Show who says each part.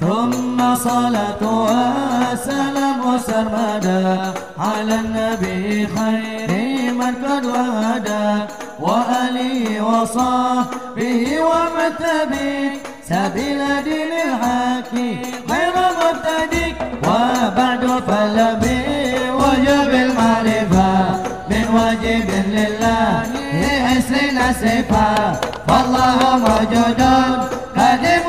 Speaker 1: ثم صلاة وسلام وسرمدا على النبي خير من قد وهدى وآله وصحبه ومتبي سبيل دين الحق غير مبتدئ. وبعد فلبي وجب المعرفة من واجب لله حسن صفة فالله موجود قديم